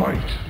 Fight!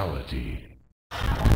Fatality.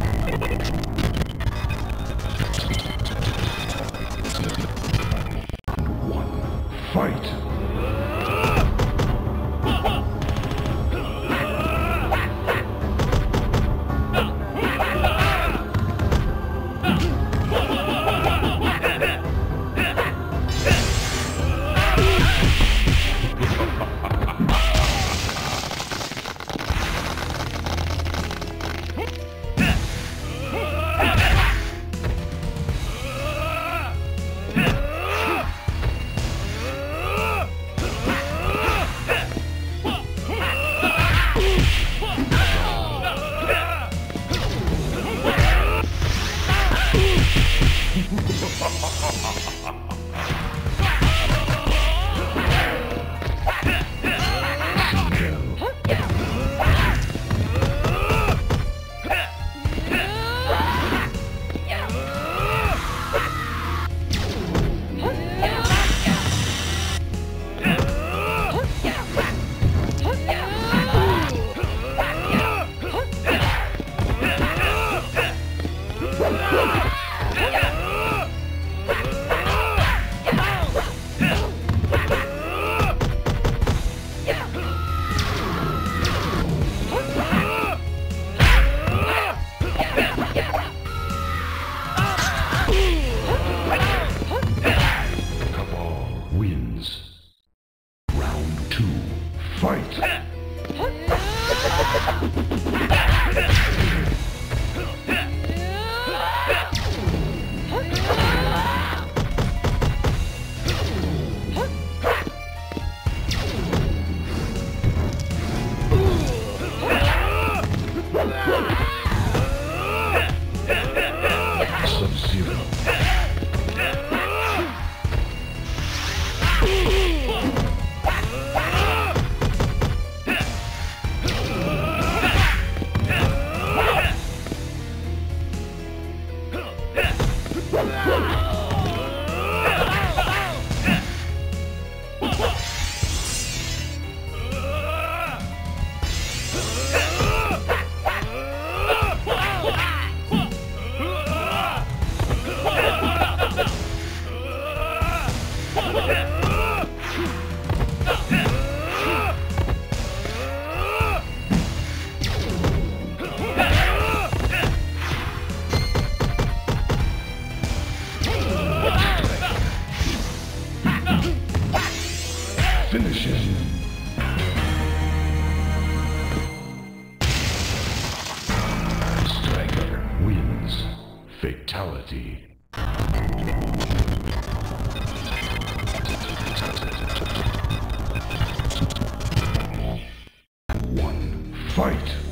Fatality. One, fight!